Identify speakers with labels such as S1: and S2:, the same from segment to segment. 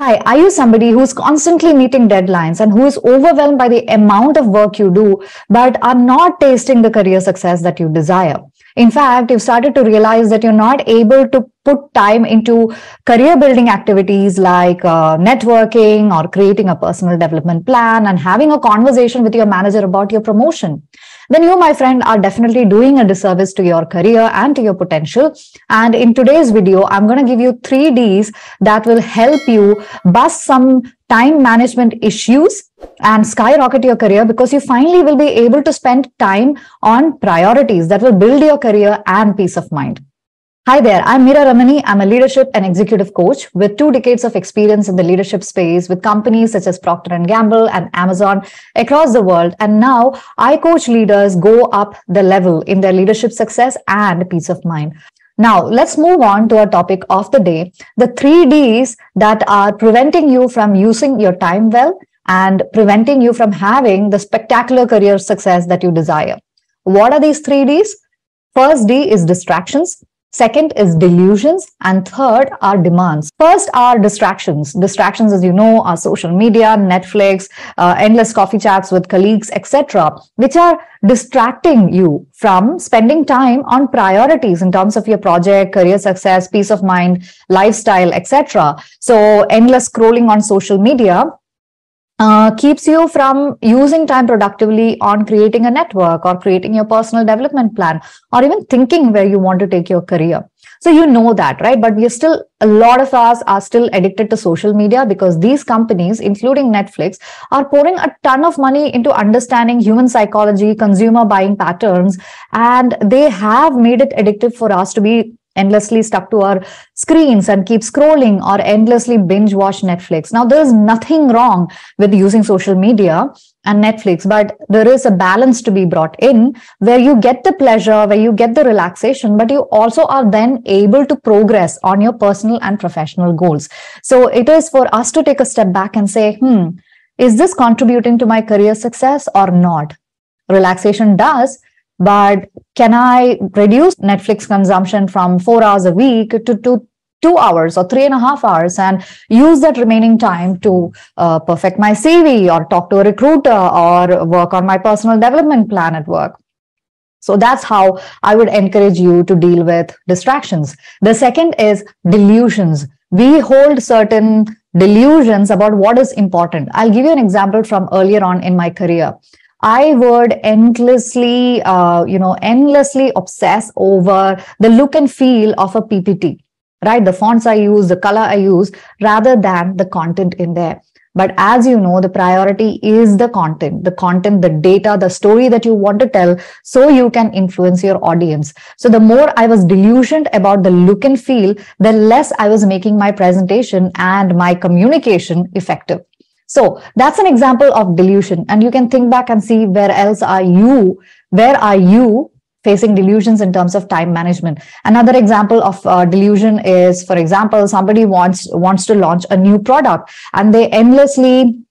S1: Hi, are you somebody who's constantly meeting deadlines and who is overwhelmed by the amount of work you do, but are not tasting the career success that you desire? In fact, you've started to realize that you're not able to put time into career building activities like uh, networking or creating a personal development plan and having a conversation with your manager about your promotion then you, my friend, are definitely doing a disservice to your career and to your potential. And in today's video, I'm going to give you three Ds that will help you bust some time management issues and skyrocket your career because you finally will be able to spend time on priorities that will build your career and peace of mind. Hi there, I'm Meera Remani. I'm a leadership and executive coach with two decades of experience in the leadership space with companies such as Procter & Gamble and Amazon across the world. And now I coach leaders go up the level in their leadership success and peace of mind. Now, let's move on to our topic of the day, the three Ds that are preventing you from using your time well and preventing you from having the spectacular career success that you desire. What are these three Ds? First D is distractions. Second is delusions. And third are demands. First are distractions. Distractions, as you know, are social media, Netflix, uh, endless coffee chats with colleagues, etc., which are distracting you from spending time on priorities in terms of your project, career success, peace of mind, lifestyle, etc. So endless scrolling on social media uh, keeps you from using time productively on creating a network or creating your personal development plan or even thinking where you want to take your career. So you know that, right? But we're still, a lot of us are still addicted to social media because these companies, including Netflix, are pouring a ton of money into understanding human psychology, consumer buying patterns, and they have made it addictive for us to be endlessly stuck to our screens and keep scrolling or endlessly binge watch Netflix. Now, there's nothing wrong with using social media and Netflix, but there is a balance to be brought in where you get the pleasure, where you get the relaxation, but you also are then able to progress on your personal and professional goals. So it is for us to take a step back and say, hmm, is this contributing to my career success or not? Relaxation does, but can I reduce Netflix consumption from four hours a week to, to two hours or three and a half hours and use that remaining time to uh, perfect my CV or talk to a recruiter or work on my personal development plan at work? So that's how I would encourage you to deal with distractions. The second is delusions. We hold certain delusions about what is important. I'll give you an example from earlier on in my career. I would endlessly, uh, you know, endlessly obsess over the look and feel of a PPT, right? The fonts I use, the color I use, rather than the content in there. But as you know, the priority is the content, the content, the data, the story that you want to tell so you can influence your audience. So the more I was delusioned about the look and feel, the less I was making my presentation and my communication effective. So that's an example of delusion. And you can think back and see where else are you, where are you facing delusions in terms of time management. Another example of uh, delusion is, for example, somebody wants, wants to launch a new product and they endlessly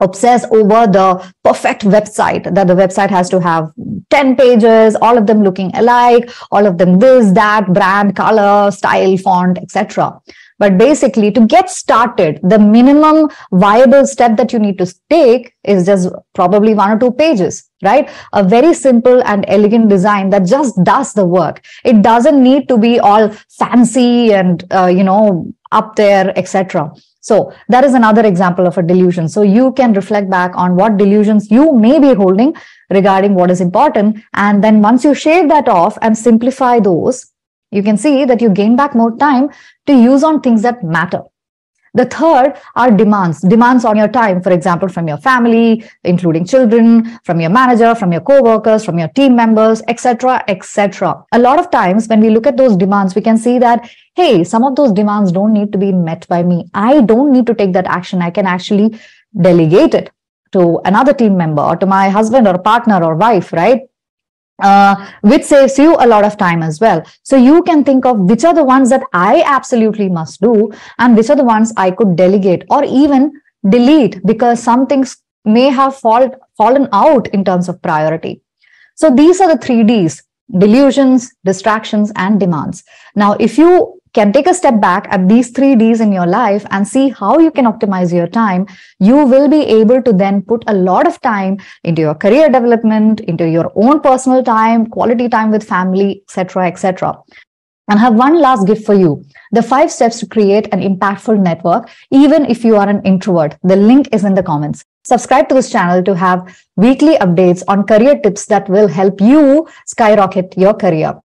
S1: obsess over the perfect website that the website has to have 10 pages all of them looking alike all of them this that brand color style font etc but basically, to get started, the minimum viable step that you need to take is just probably one or two pages, right? A very simple and elegant design that just does the work. It doesn't need to be all fancy and, uh, you know, up there, etc. So that is another example of a delusion. So you can reflect back on what delusions you may be holding regarding what is important. And then once you shave that off and simplify those, you can see that you gain back more time to use on things that matter. The third are demands, demands on your time, for example, from your family, including children, from your manager, from your co-workers, from your team members, etc., etc. A lot of times when we look at those demands, we can see that, hey, some of those demands don't need to be met by me. I don't need to take that action. I can actually delegate it to another team member or to my husband or partner or wife, right? Uh, which saves you a lot of time as well. So you can think of which are the ones that I absolutely must do and which are the ones I could delegate or even delete because some things may have fall, fallen out in terms of priority. So these are the three Ds, delusions, distractions, and demands. Now, if you can take a step back at these three Ds in your life and see how you can optimize your time, you will be able to then put a lot of time into your career development, into your own personal time, quality time with family, etc., etc. And I have one last gift for you. The five steps to create an impactful network, even if you are an introvert. The link is in the comments. Subscribe to this channel to have weekly updates on career tips that will help you skyrocket your career.